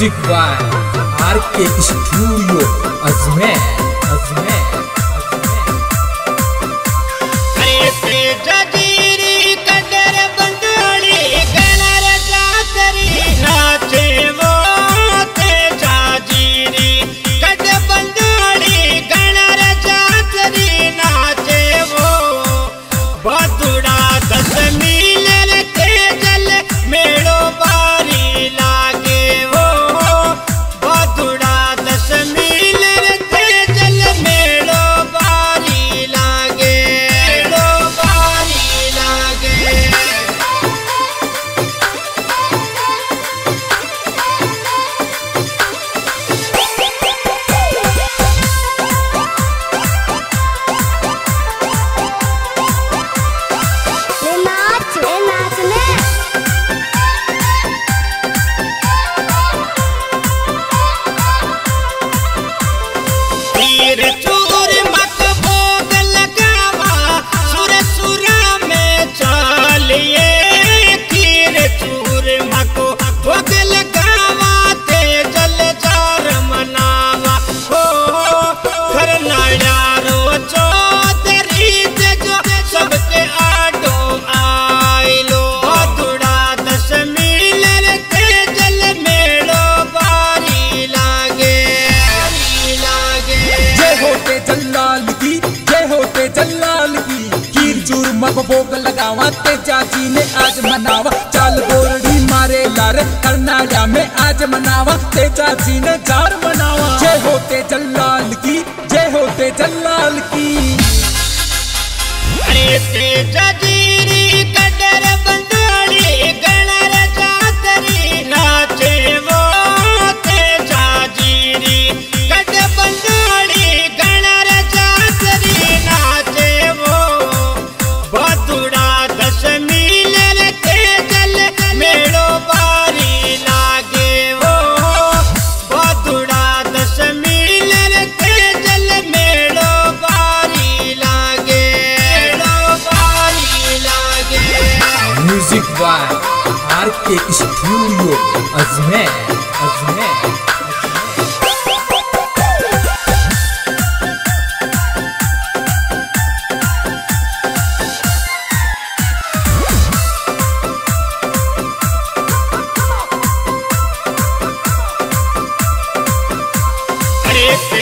Music by R K studio Ajmer अब भोग लगावा ते चाची ने आज मनावा। चाल बोरडी मारे गार कर्नाटका में आज मनावा। ते चाची ने चार मनावा। जय होते जल्लाल की, जय होते जल्लाल की। अरे ते चाची are K studio Ajmer Ajmer If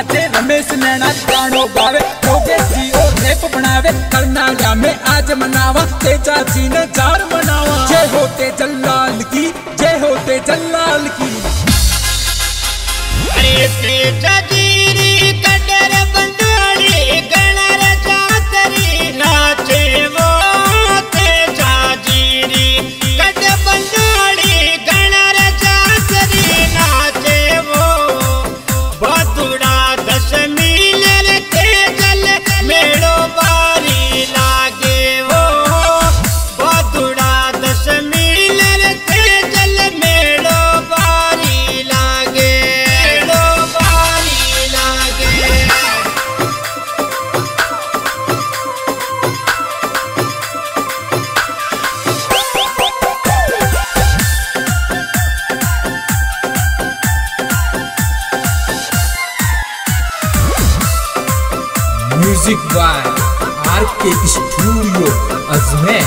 नाचे रमेश नैना गाणो गावे योगेश जी और रेप बनावे करनाला में आज मनावा तेजा जी ने चार music by R K studio Ajmer